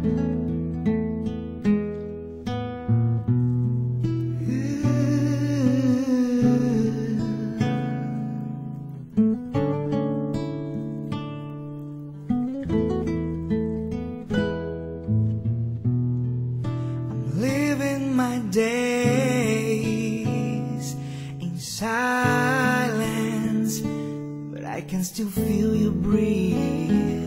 I'm living my days in silence, but I can still feel your breath.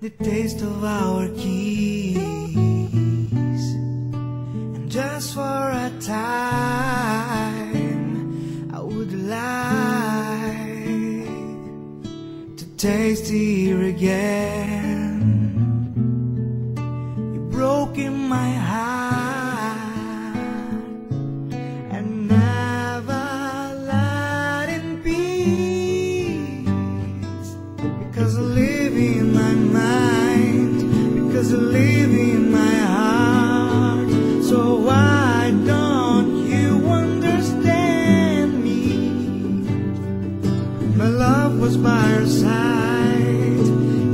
The taste of our kiss. And just for a time, I would like to taste it again. You broke in my heart and never let it be Because in my because I in my heart. So why don't you understand me? My love was by your side.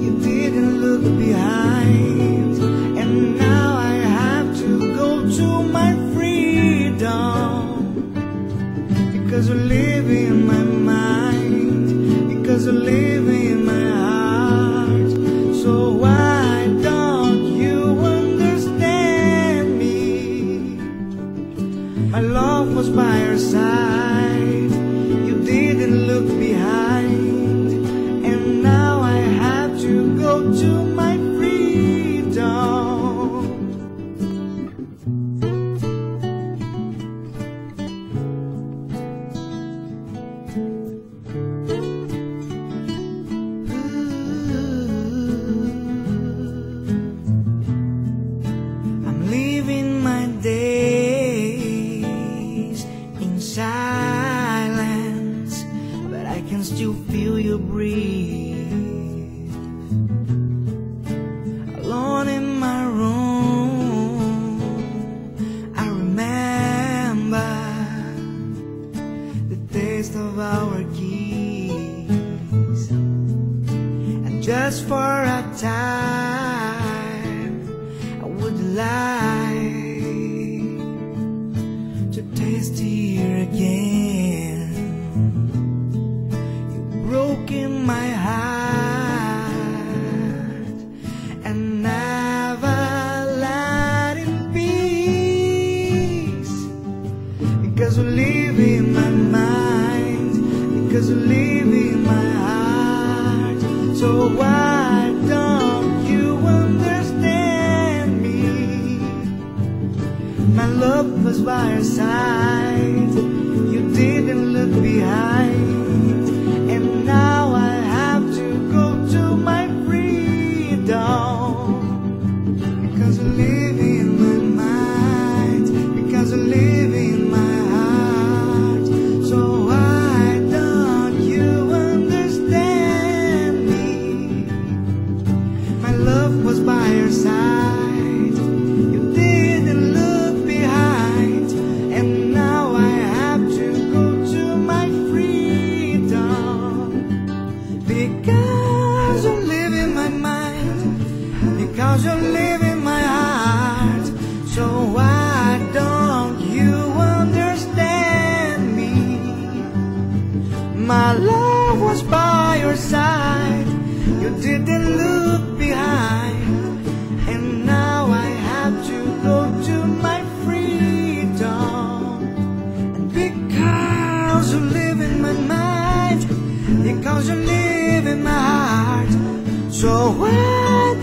You didn't look behind. And now I have to go to my freedom. Because live in my mind. Because I live My love was by your side. You didn't look behind. And now I have to go to my freedom. Taste of our kiss. And just for a time, I would like to taste it again. You broke in my heart and never let in peace. Because we live in my you my heart. So why don't you understand me? My love was by your side, My love was by your side, you didn't look behind, and now I have to go to my freedom. And because you live in my mind, because you live in my heart, so why